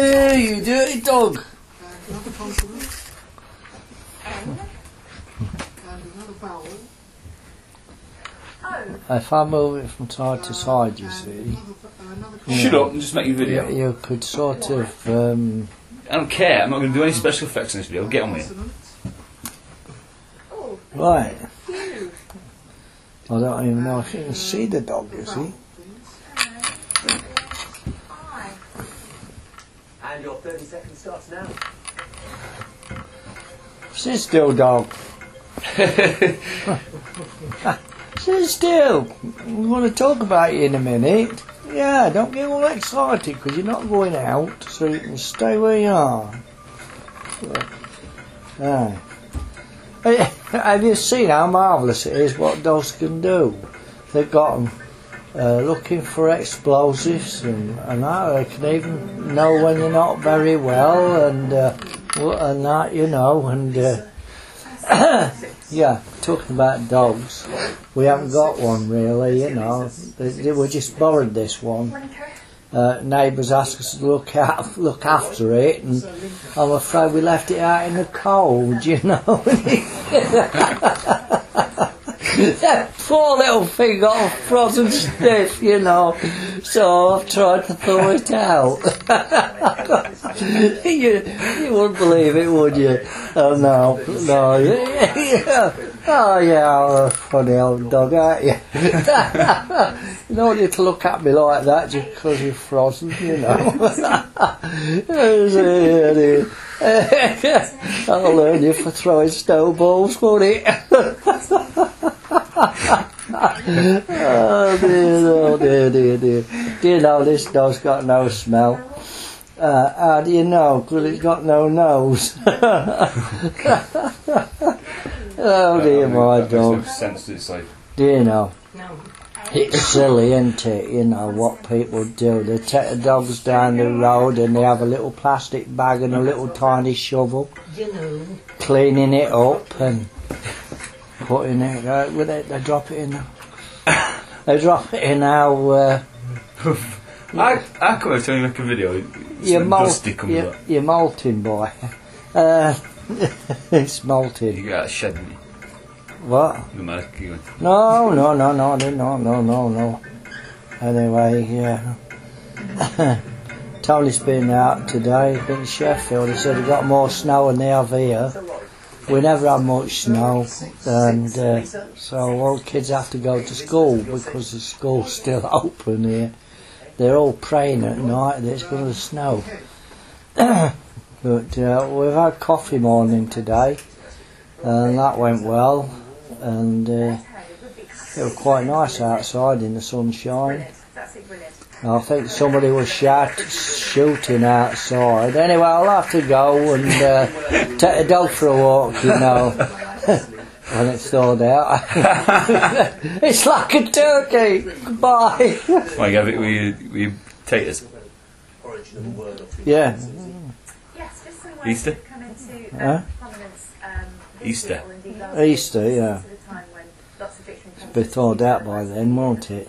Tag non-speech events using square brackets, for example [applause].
Hey, you dirty dog. Another consonant. And another vowel. Oh, If I move it from side to side, you see, Another, another shut up and just make your you, video. you could sort of. Um, I don't care. I'm not going to do any special effects in this video. Get on with it. consonant. oh, right. I don't even know if you can see the dog, you see. And your 30 seconds starts now. Sit still, dog. [laughs] Sit still. We want to talk about you in a minute. Yeah, don't get all excited because you're not going out, so you can stay where you are. Hey, [laughs] Have you seen how marvellous it is what dogs can do? They've got 'em uh, looking for explosives and, and that. They can even know when you're not very well and uh, and that, you know. And uh, [coughs] yeah, talking about dogs, we haven't got one really, you know. We just borrowed this one. Uh, neighbours asked us to look out, [laughs] look after it, and I'm afraid we left it out in the cold, you know. [laughs] [laughs] poor little thing got a frozen stiff, you know. So I've tried to thaw it out. [laughs] you, you wouldn't believe it, would you? Oh no, no. Yeah. Oh yeah, funny old dog, aren't you? [laughs] you don't need to look at me like that just because you're frozen, you know. [laughs] I'll learn you for throwing snowballs, won't it? Oh dear, oh dear, dear, dear. Do you know this dog's got no smell? Uh, how do you know? Because it's got no nose. oh dear, my That makes no dog. sense. It's like Do you know? No. It's silly, isn't it? You know what people do. They take the dogs down the road and they have a little plastic bag and a little tiny shovel, You know. cleaning it up and put in it, right, with it, they drop it in. [coughs] they drop it in our. Uh, [laughs] I, I could have trying make a video. You're, molting, you're, you're, molting, boy. [laughs] Uh, [laughs] it's molting. You got a shed me. What? No, no, no, no, no, no, no, no. Anyway, yeah. [coughs] Tony's been out today, been to Sheffield. He said he got more snow than they have here. We never have much snow, and uh, so all kids have to go to school because the school's still [laughs] open here. They're all praying at night that it's going to snow. [coughs] but uh, we've had coffee morning today, and that went well. And uh, it was quite nice outside in the sunshine. I think somebody was shot, shooting outside. Anyway, I'll have to go and uh, take a dog for a walk, you know. [laughs] when it's thawed out. [laughs] it's like a turkey. Goodbye. Well, you, have you, take this? Yeah. Easter? Huh? Easter. Easter, yeah. It's been thawed out by then, won't it?